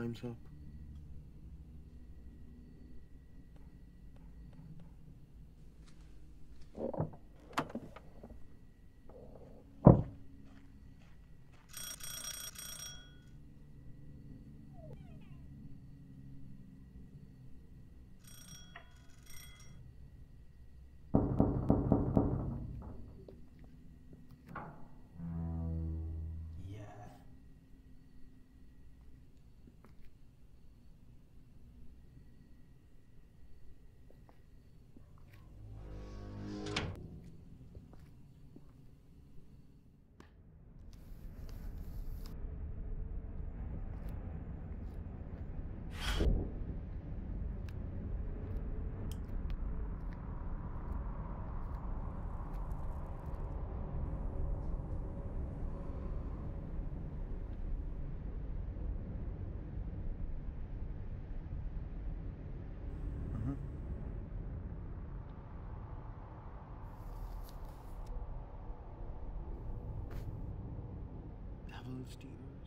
time's up. Evelyn Stevens.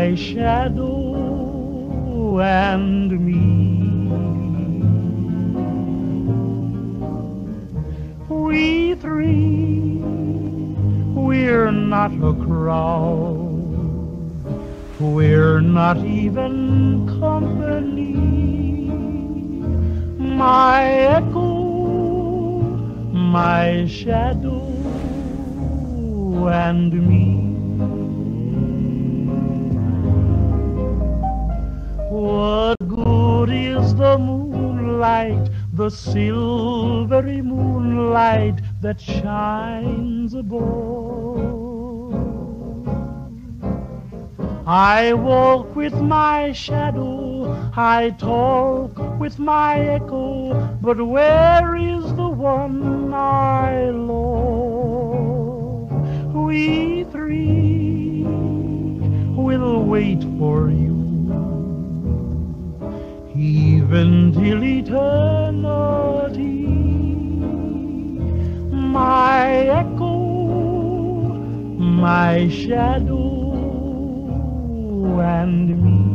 My shadow, and me. We three, we're not a crowd. We're not even company. My echo, my shadow, and me. The silvery moonlight that shines above? I walk with my shadow, I talk with my echo, but where is the one I love? We three will wait for you, even till eternity. My echo, my shadow and me.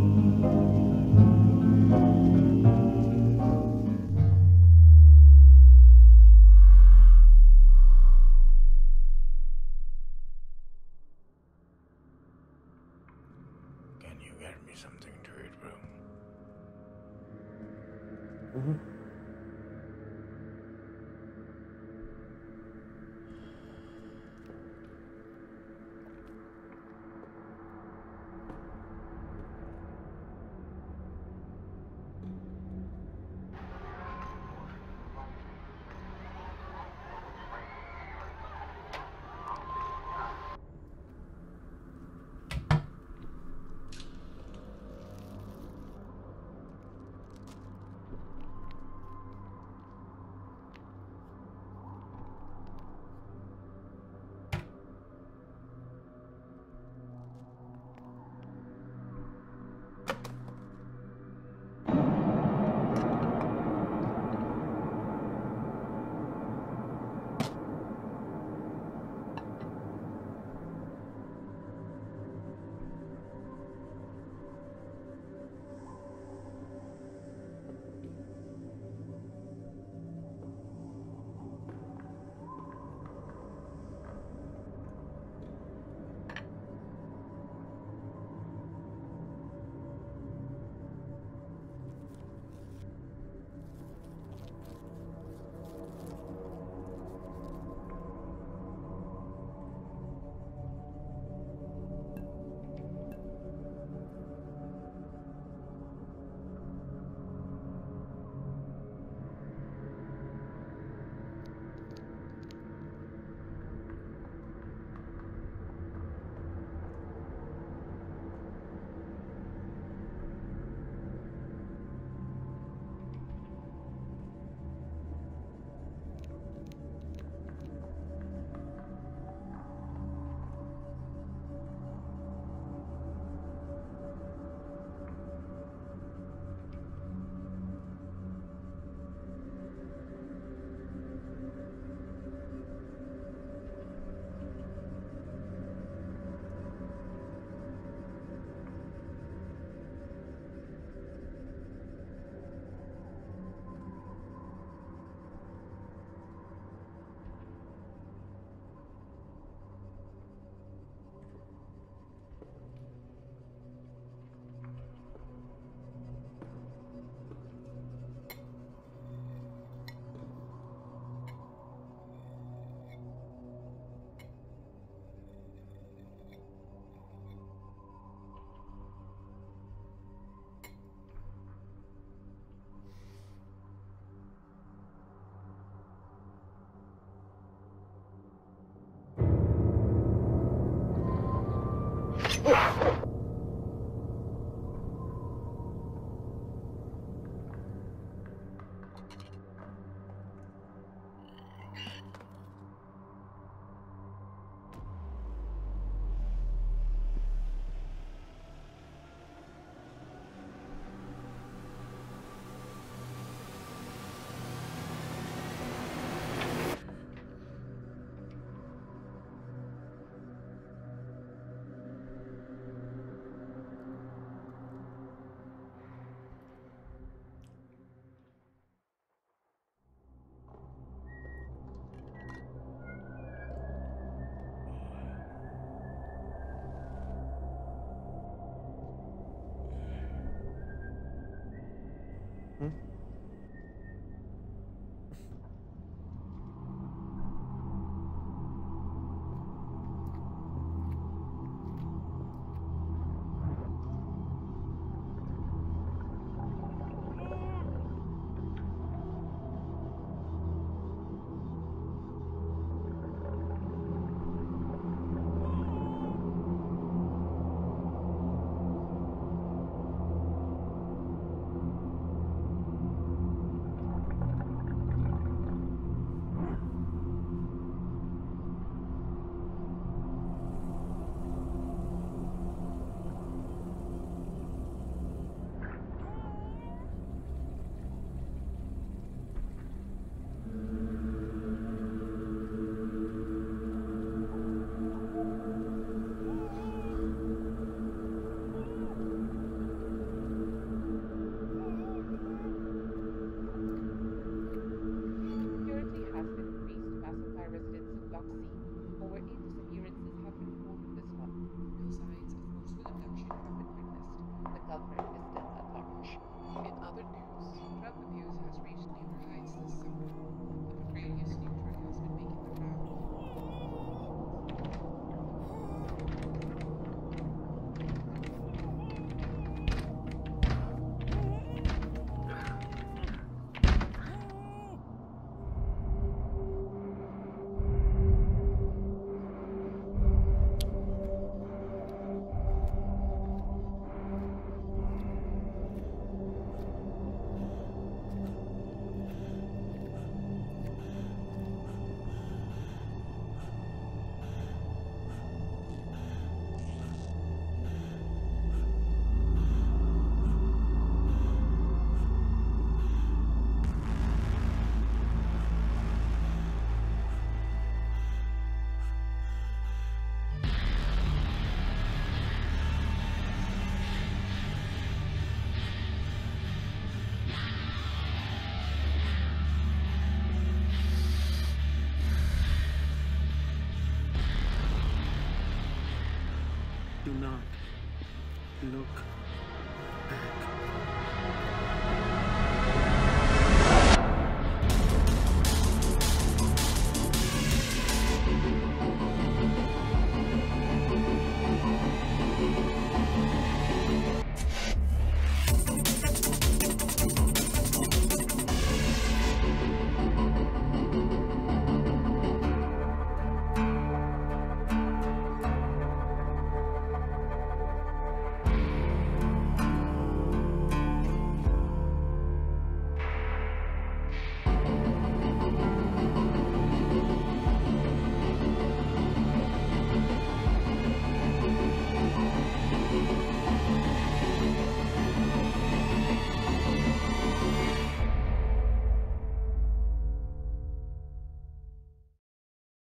Look.